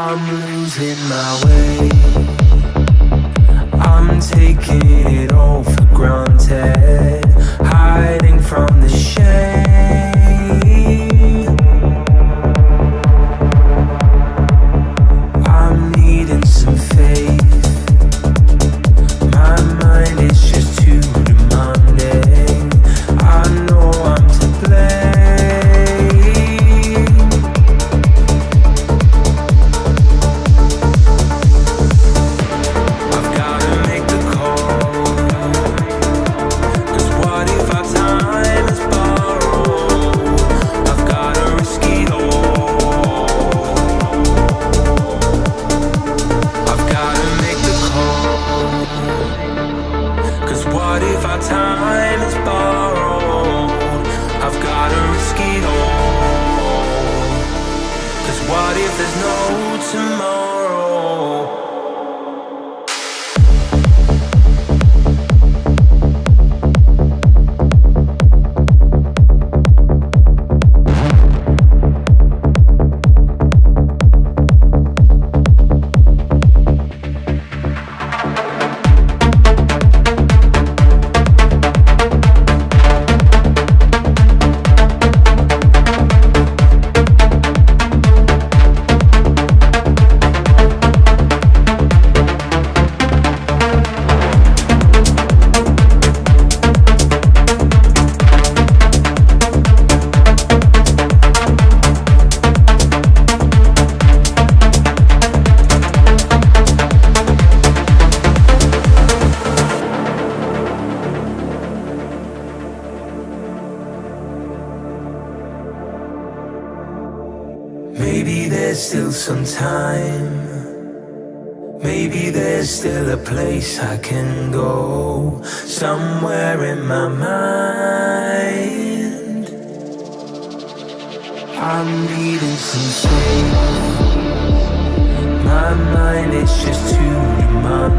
I'm losing my way. I'm taking What if there's no tomorrow? Maybe there's still some time. Maybe there's still a place I can go. Somewhere in my mind. I'm needing some space. My mind is just too demanding.